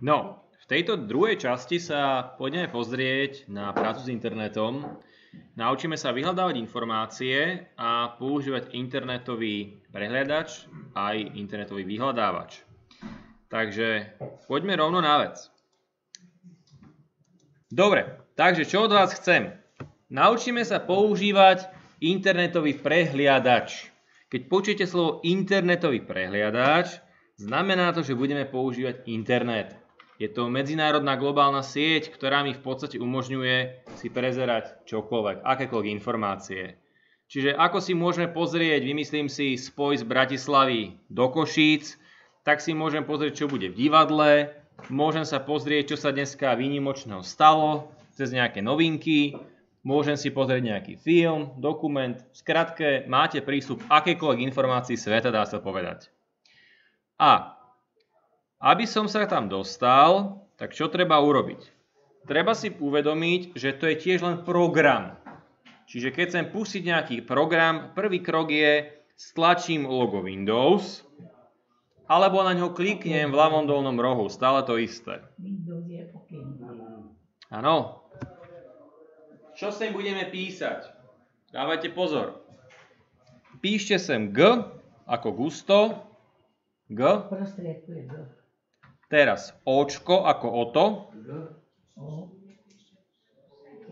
No, v tejto druhej časti sa poďme pozrieť na prácu s internetom. Naučíme sa vyhľadávať informácie a používať internetový prehľadač aj internetový vyhľadávač. Takže poďme rovno na vec. Dobre, takže čo od vás chcem? Naučíme sa používať internetový prehliadač. Keď počujete slovo internetový prehliadač, znamená to, že budeme používať internet. Je to medzinárodná globálna sieť, ktorá mi v podstate umožňuje si prezerať čokoľvek, akékoľvek informácie. Čiže ako si môžeme pozrieť, vymyslím si, spoj z Bratislavy do Košíc, tak si môžem pozrieť, čo bude v divadle, môžem sa pozrieť, čo sa dneska výnimočného stalo, cez nejaké novinky, môžem si pozrieť nejaký film, dokument, v skratke máte prístup akékoľvek informácii sveta, dá sa povedať. A aby som sa tam dostal, tak čo treba urobiť? Treba si uvedomiť, že to je tiež len program. Čiže keď chcem pustiť nejaký program, prvý krok je stlačím logo Windows, alebo na ňo kliknem v ľavom dolnom rohu, stále to isté. Áno. Čo sem budeme písať? Dávajte pozor. Píšte sem G ako gusto. G. Prostriedku G. Teraz Očko ako oto.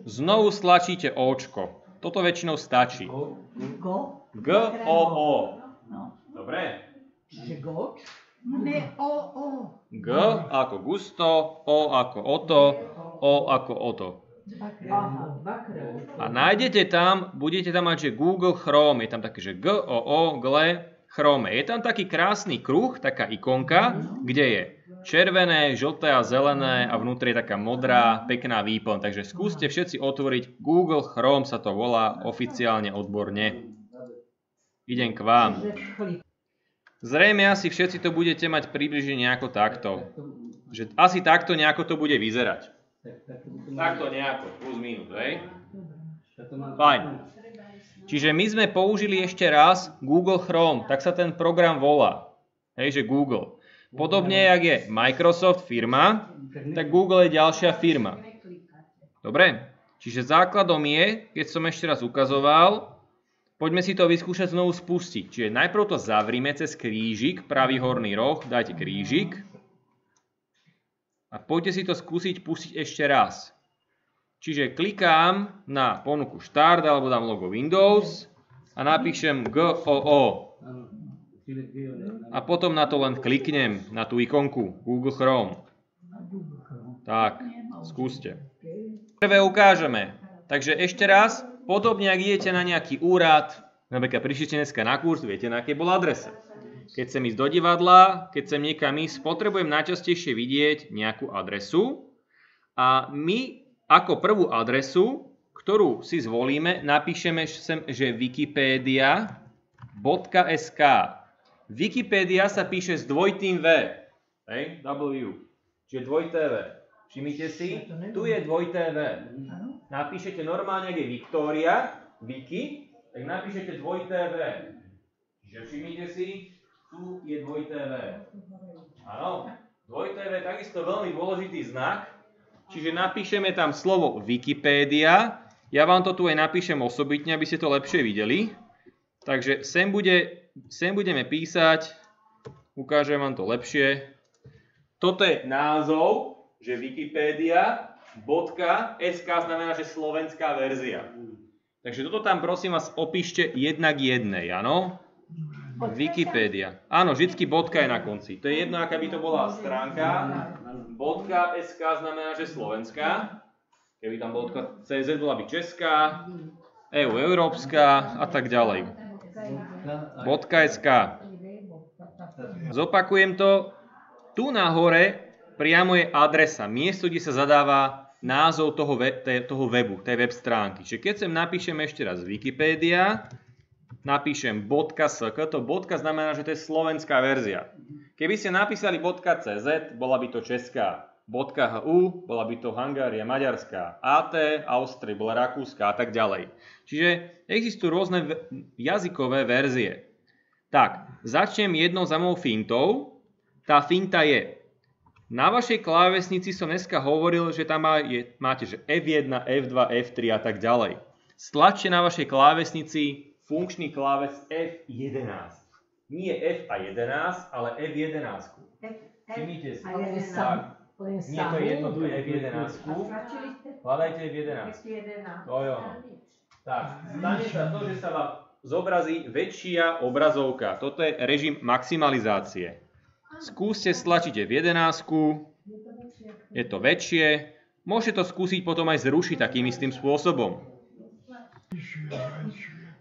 Znovu stlačíte Očko. Toto väčšinou stačí. G, O, O. Dobre? Čiže goč? Ne, O, O. G ako gusto, O ako oto, O ako oto. A nájdete tam, budete tam mať, že Google Chrome, je tam také, že G, O, O, Gle, Chrome. Je tam taký krásny kruh, taká ikonka, kde je červené, žlté a zelené a vnútri je taká modrá, pekná výplň. Takže skúste všetci otvoriť Google Chrome sa to volá oficiálne odborne. Idem k vám. Zrejme asi všetci to budete mať približne nejako takto. Že asi takto nejako to bude vyzerať. Takto nejako, plus minus, hej? Fajn. Čiže my sme použili ešte raz Google Chrome, tak sa ten program volá. Hej, že Google. Podobne, jak je Microsoft firma, tak Google je ďalšia firma. Dobre? Čiže základom je, keď som ešte raz ukazoval, poďme si to vyskúšať znovu spustiť. Čiže najprv to zavrime cez krížik, pravý horný roh, dajte krížik. A poďte si to skúsiť pustiť ešte raz. Čiže klikám na ponuku Start alebo dám logo Windows a napíšem GOO. A potom na to len kliknem, na tú ikonku Google Chrome. Tak, skúste. Prvé ukážeme. Takže ešte raz, podobne ak idete na nejaký úrad, napríklad prišli dneska na kurz, viete na akej bol adrese. Keď chcem ísť do divadla, keď chcem niekam ísť, potrebujem najčastejšie vidieť nejakú adresu a my ako prvú adresu, ktorú si zvolíme, napíšeme sem, že wikipedia.sk. Wikipedia sa píše s dvojitým V. Hej, W. Čiže dvojité V. Všimnite si, tu je dvojité V. Napíšete normálne, ak je Viktória, Wiki, tak napíšete dvojité V. Čiže všimnite si, tu je dvojité V. Áno, dvojité V je takisto veľmi dôležitý znak, čiže napíšeme tam slovo Wikipédia. Ja vám to tu aj napíšem osobitne, aby ste to lepšie videli. Takže sem, bude, sem budeme písať, ukážem vám to lepšie. Toto je názov, že Wikipedia.sk znamená, že slovenská verzia. Takže toto tam prosím vás opíšte jednak jednej, áno? Wikipedia. Áno, vždycky bodka je na konci. To je jedno, aká by to bola stránka. Bodka SK znamená, že slovenská. Keby tam bodka CZ bola by česká, EU európska a tak ďalej. .sk. Zopakujem to. Tu nahore priamo je adresa, miesto, kde sa zadáva názov toho, web, toho webu, tej web stránky. Čiže keď sem napíšem ešte raz Wikipedia, napíšem .sk, to bodka znamená, že to je slovenská verzia. Keby ste napísali .cz, bola by to česká. .hu, bola by to Hungária, Maďarská. AT, Austria, bola Rakúska a tak ďalej. Čiže existujú rôzne jazykové verzie. Tak, začnem jednou za mojou fintou. Tá finta je, Na vašej klávesnici som dneska hovoril, že tam je, máte že F1, F2, F3 a tak ďalej. Stlačte na vašej klávesnici funkčný kláves F11. Nie F a 11, ale F11. Všimnite si. A Tak. Nie, to je jedno, to je F11. Hľadajte F11. To jo. Tak, stane sa to, že sa vám zobrazí väčšia obrazovka. Toto je režim maximalizácie. Skúste stlačiť F11, je to väčšie. Môžete to skúsiť potom aj zrušiť takým istým spôsobom.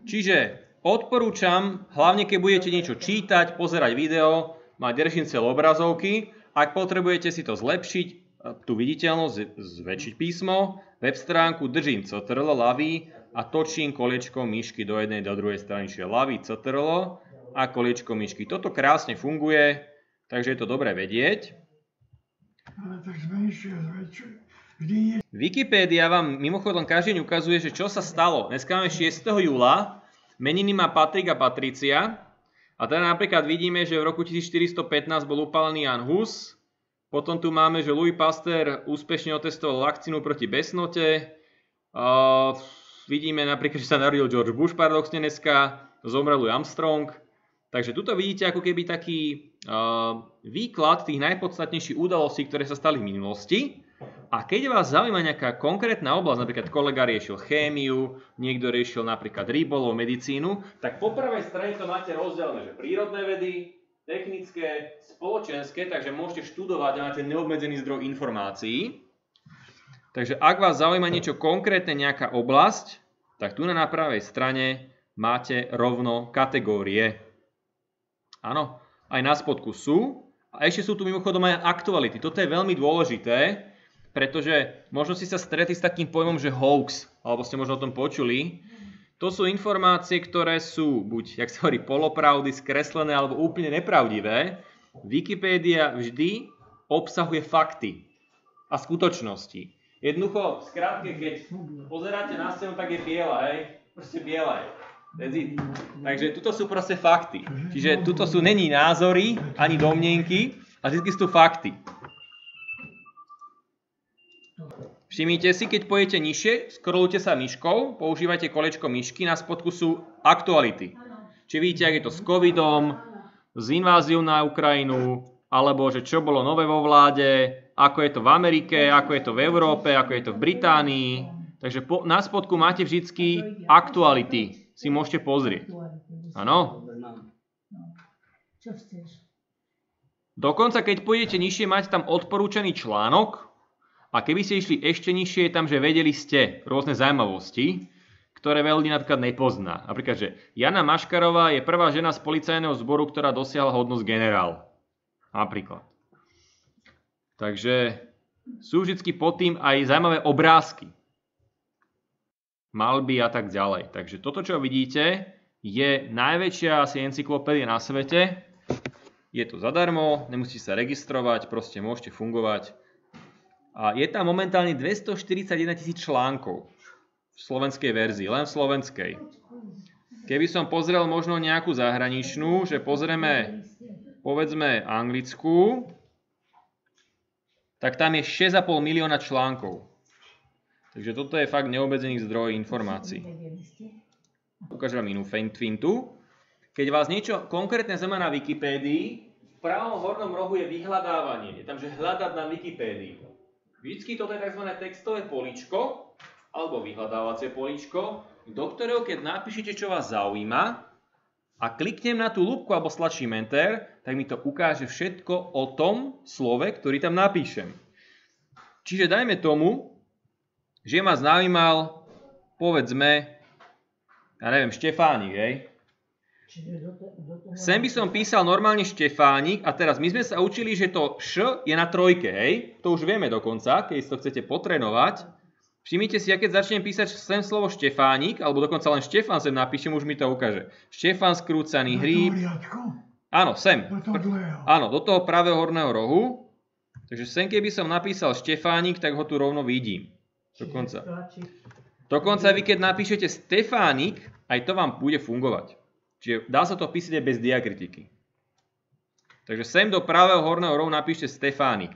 Čiže odporúčam, hlavne keď budete niečo čítať, pozerať video, mať režim celé obrazovky. Ak potrebujete si to zlepšiť, tú viditeľnosť, zväčšiť písmo, web stránku držím CTRL ľavý a točím koliečko myšky do jednej do druhej strany, čiže ľavý CTRL a koliečko myšky. Toto krásne funguje, Takže je to dobré vedieť. Ale tak zmenšuje, zväčšuje. Vždy je Wikipédia vám mimochodom každý deň ukazuje, že čo sa stalo. Dneska máme 6. júla, meniny má Patrik a Patricia. A teda napríklad vidíme, že v roku 1415 bol upálený Jan Hus. Potom tu máme, že Louis Pasteur úspešne otestoval vakcínu proti besnote. Vidíme napríklad, že sa narodil George Bush paradoxne dneska, zomrel Louis Armstrong. Takže tuto vidíte ako keby taký výklad tých najpodstatnejších udalostí, ktoré sa stali v minulosti. A keď vás zaujíma nejaká konkrétna oblasť, napríklad kolega riešil chémiu, niekto riešil napríklad rybolov, medicínu, tak po prvej strane to máte rozdelené, že prírodné vedy, technické, spoločenské, takže môžete študovať a máte neobmedzený zdroj informácií. Takže ak vás zaujíma niečo konkrétne, nejaká oblasť, tak tu na pravej strane máte rovno kategórie. Áno, aj na spodku sú. A ešte sú tu mimochodom aj aktuality. Toto je veľmi dôležité, pretože možno si sa stretli s takým pojmom, že hoax, alebo ste možno o tom počuli. To sú informácie, ktoré sú buď, jak sa hovorí, polopravdy, skreslené alebo úplne nepravdivé. Wikipédia vždy obsahuje fakty a skutočnosti. Jednoducho, skrátke, keď pozeráte na scénu, tak je biela, hej? Proste biela je. Takže tuto sú proste fakty. Čiže tuto sú není názory, ani domnenky, a vždy sú fakty. Všimnite si, keď pojete nižšie, scrollujte sa myškou, používajte kolečko myšky, na spodku sú aktuality. Či vidíte, ak je to s covidom, s inváziou na Ukrajinu, alebo že čo bolo nové vo vláde, ako je to v Amerike, ako je to v Európe, ako je to v Británii. Takže po, na spodku máte vždy aktuality. Si môžete pozrieť. Áno? Dokonca, keď pôjdete nižšie, máte tam odporúčaný článok a keby ste išli ešte nižšie, je tam, že vedeli ste rôzne zaujímavosti, ktoré veľa ľudí napríklad nepozná. Napríklad, že Jana Maškarová je prvá žena z policajného zboru, ktorá dosiahla hodnosť generál. Napríklad. Takže sú vždy pod tým aj zaujímavé obrázky. Malby a tak ďalej. Takže toto, čo vidíte, je najväčšia asi encyklopédia na svete. Je to zadarmo, nemusíte sa registrovať, proste môžete fungovať. A je tam momentálne 241 tisíc článkov v slovenskej verzii, len v slovenskej. Keby som pozrel možno nejakú zahraničnú, že pozrieme povedzme anglickú, tak tam je 6,5 milióna článkov. Takže toto je fakt neobmedzený zdroj informácií. Ukážem vám inú fintu. Keď vás niečo konkrétne zaujíma na Wikipédii, v pravom hornom rohu je vyhľadávanie. Je tam, že hľadať na Wikipédii. Vždycky toto je tzv. textové poličko, alebo vyhľadávacie poličko, do ktorého keď napíšete, čo vás zaujíma, a kliknem na tú lúbku alebo stlačím Enter, tak mi to ukáže všetko o tom slove, ktorý tam napíšem. Čiže dajme tomu, že ma zaujímal, povedzme, ja neviem, Štefánik, hej? Sem by som písal normálne Štefánik a teraz my sme sa učili, že to š je na trojke, hej? To už vieme dokonca, keď to chcete potrenovať. Všimnite si, ja keď začnem písať sem slovo Štefánik, alebo dokonca len Štefán sem napíšem, už mi to ukáže. Štefán skrúcaný hríb. Áno, sem. Áno, do toho pravého horného rohu. Takže sem, keby som napísal Štefánik, tak ho tu rovno vidím. Dokonca. Dokonca vy, keď napíšete Stefánik, aj to vám bude fungovať. Čiže dá sa to písať aj bez diakritiky. Takže sem do pravého horného rohu napíšte Stefánik.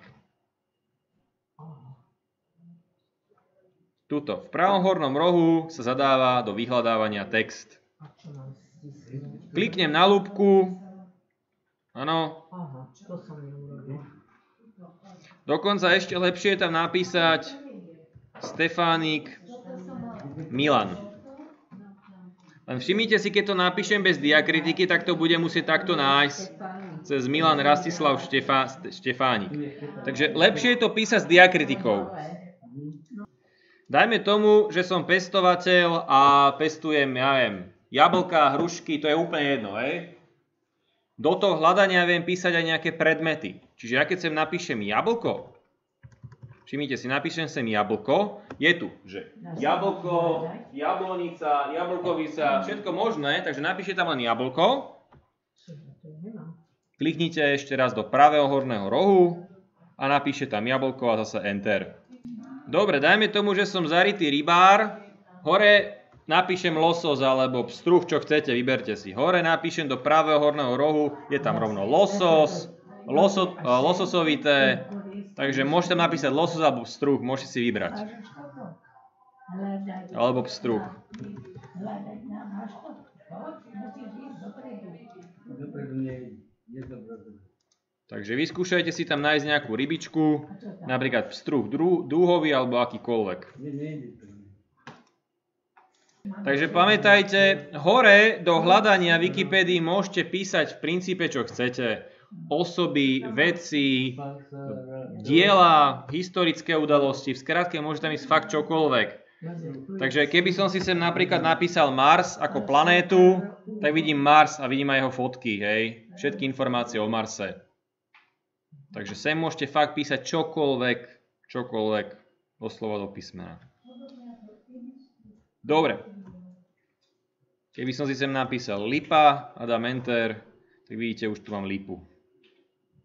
Tuto. V pravom hornom rohu sa zadáva do vyhľadávania text. Kliknem na lúbku. Áno. Dokonca ešte lepšie je tam napísať Stefánik Milan. Len všimnite si, keď to napíšem bez diakritiky, tak to bude musieť takto nájsť cez Milan Rastislav Štefa, Štefánik. Takže lepšie je to písať s diakritikou. Dajme tomu, že som pestovateľ a pestujem, ja viem, jablka, hrušky, to je úplne jedno, hej? Do toho hľadania viem písať aj nejaké predmety. Čiže ja keď sem napíšem jablko, všimnite si, napíšem sem jablko, je tu, že jablko, jablonica, jablkovica, všetko možné, takže napíšte tam len jablko, kliknite ešte raz do pravého horného rohu a napíšte tam jablko a zase Enter. Dobre, dajme tomu, že som zarytý rybár. Hore napíšem losos alebo pstruh, čo chcete, vyberte si. Hore napíšem do pravého horného rohu, je tam rovno losos, loso, lososovité, takže môžete tam napísať losos alebo pstruh, môžete si vybrať. Alebo nezobrazujú. Takže vyskúšajte si tam nájsť nejakú rybičku, napríklad pstruh drú- dúhový alebo akýkoľvek. Takže pamätajte, hore do hľadania Wikipédii môžete písať v princípe, čo chcete. Osoby, veci, diela, historické udalosti, v skratke môže ísť fakt čokoľvek. Takže keby som si sem napríklad napísal Mars ako planétu, tak vidím Mars a vidím aj jeho fotky, hej. Všetky informácie o Marse. Takže sem môžete fakt písať čokoľvek, čokoľvek, doslova do písmena. Dobre. Keby som si sem napísal lipa a dám enter, tak vidíte, už tu mám lipu.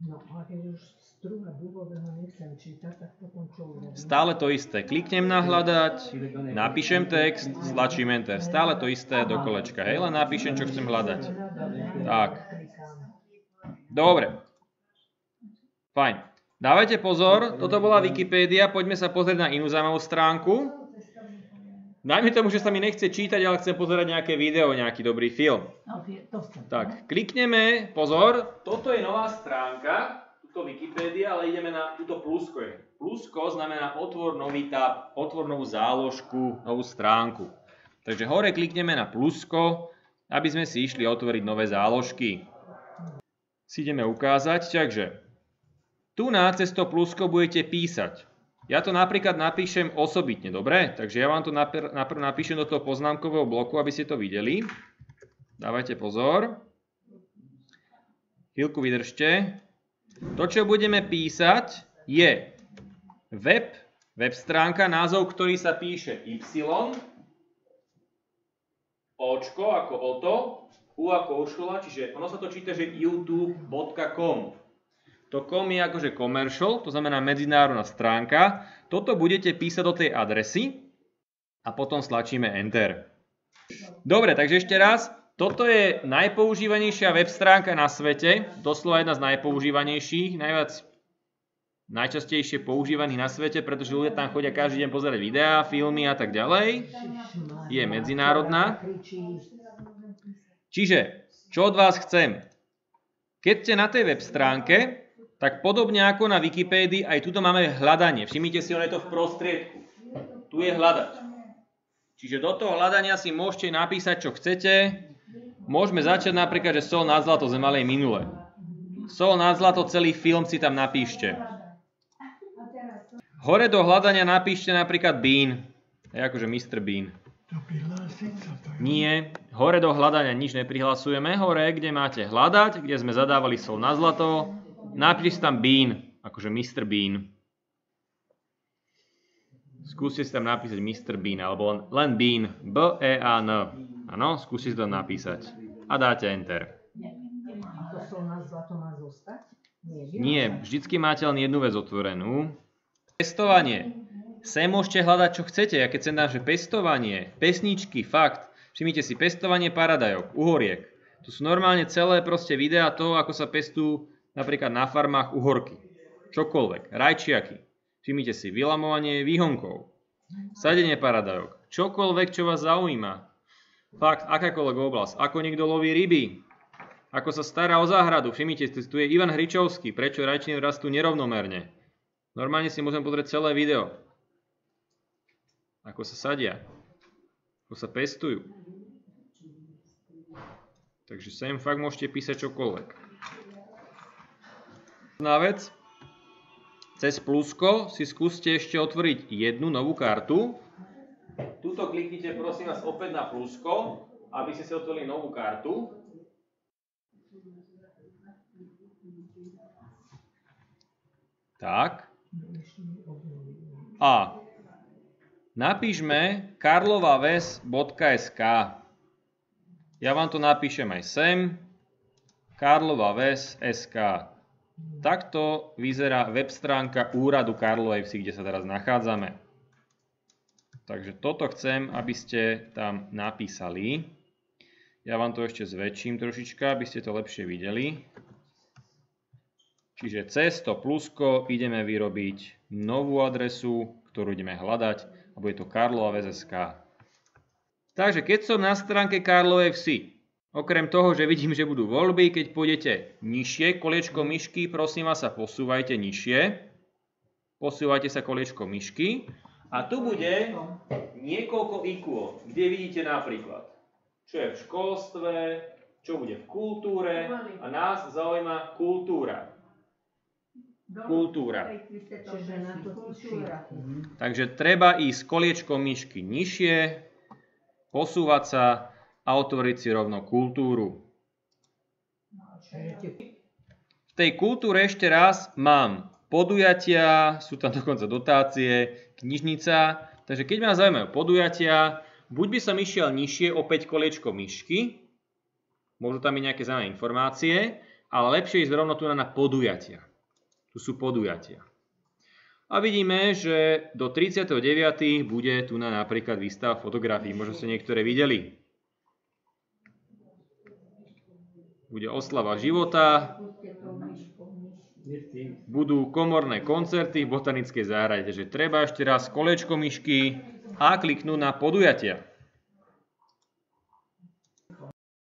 No, a keď už struha dúbového nechcem čítať, tak potom čo urobím? Stále to isté. Kliknem na hľadať, napíšem text, stlačím enter. Stále to isté do kolečka. Hej, len napíšem, čo chcem hľadať. Tak. Dobre. Fajn. Dávajte pozor, toto bola Wikipédia, poďme sa pozrieť na inú zaujímavú stránku. Dajme tomu, že sa mi nechce čítať, ale chcem pozerať nejaké video, nejaký dobrý film. No, vie- to chcem. Tak, klikneme, pozor, toto je nová stránka, tuto Wikipédia, ale ideme na túto plusko. je. Plusko znamená otvor nový tab, otvor novú záložku, novú stránku. Takže hore klikneme na plusko, aby sme si išli otvoriť nové záložky. Si ideme ukázať, takže tu na cez to plusko budete písať. Ja to napríklad napíšem osobitne, dobre? Takže ja vám to napr- napíšem do toho poznámkového bloku, aby ste to videli. Dávajte pozor. Chvíľku vydržte. To, čo budeme písať, je web, web stránka, názov, ktorý sa píše Y, Očko ako Oto, U ako Uršula, čiže ono sa to číta, že youtube.com. To com je akože commercial, to znamená medzinárodná stránka. Toto budete písať do tej adresy a potom stlačíme Enter. Dobre, takže ešte raz. Toto je najpoužívanejšia web stránka na svete, doslova jedna z najpoužívanejších, najviac najčastejšie používaných na svete, pretože ľudia tam chodia každý deň pozerať videá, filmy a tak ďalej. Je medzinárodná. Čiže, čo od vás chcem? Keď ste na tej web stránke, tak podobne ako na Wikipédii, aj tuto máme hľadanie. Všimnite si, ono je to v prostriedku. Tu je hľadať. Čiže do toho hľadania si môžete napísať, čo chcete. Môžeme začať napríklad, že sol na zlato sme mali minule. Sol na zlato, celý film si tam napíšte. Hore do hľadania napíšte napríklad Bean. Je akože Mr. Bean. Nie, hore do hľadania nič neprihlasujeme. Hore, kde máte hľadať, kde sme zadávali sol na zlato, napíšte tam Bean, akože Mr. Bean. Skúste si tam napísať Mr. Bean, alebo len, Bean, B-E-A-N. Áno, skúste si to napísať. A dáte Enter. To zlato má zostať? Nie, vždycky máte len jednu vec otvorenú. Pestovanie. Sem môžete hľadať, čo chcete. Ja keď sem dám, že pestovanie, pesničky, fakt. Všimnite si, pestovanie paradajok, uhoriek. Tu sú normálne celé proste videá toho, ako sa pestú napríklad na farmách uhorky. Čokoľvek, rajčiaky. Všimnite si, vylamovanie výhonkov. Sadenie paradajok. Čokoľvek, čo vás zaujíma. Fakt, akákoľvek oblasť. Ako niekto loví ryby. Ako sa stará o záhradu. Všimnite, tu je Ivan Hričovský. Prečo rajčiny rastú nerovnomerne. Normálne si môžem pozrieť celé video. Ako sa sadia. Ako sa pestujú. Takže sem fakt môžete písať čokoľvek. Na vec, cez plusko si skúste ešte otvoriť jednu novú kartu. Tuto kliknite prosím vás opäť na plusko, aby ste si otvorili novú kartu. Tak. A napíšme karlovaves.sk Ja vám to napíšem aj sem. karlovaves.sk Takto vyzerá web stránka úradu Karlovej Vsi, kde sa teraz nachádzame. Takže toto chcem, aby ste tam napísali. Ja vám to ešte zväčším trošička, aby ste to lepšie videli. Čiže cez to plusko ideme vyrobiť novú adresu, ktorú ideme hľadať a bude to Karlova VSK. Takže keď som na stránke Karlovej Vsi, okrem toho, že vidím, že budú voľby, keď pôjdete nižšie, koliečko myšky, prosím vás sa posúvajte nižšie. Posúvajte sa koliečko myšky. A tu bude niekoľko ikôl, kde vidíte napríklad, čo je v školstve, čo bude v kultúre a nás zaujíma kultúra kultúra. Takže treba ísť koliečkom myšky nižšie, posúvať sa a otvoriť si rovno kultúru. V tej kultúre ešte raz mám podujatia, sú tam dokonca dotácie, knižnica. Takže keď ma zaujímajú podujatia, buď by som išiel nižšie, opäť koliečko myšky, môžu tam byť nejaké zaujímavé informácie, ale lepšie ísť rovno tu na podujatia. Tu sú podujatia. A vidíme, že do 39. bude tu na napríklad výstava fotografií. Možno ste niektoré videli. Bude oslava života. Budú komorné koncerty v botanickej záhrade. Takže treba ešte raz kolečko myšky a kliknúť na podujatia.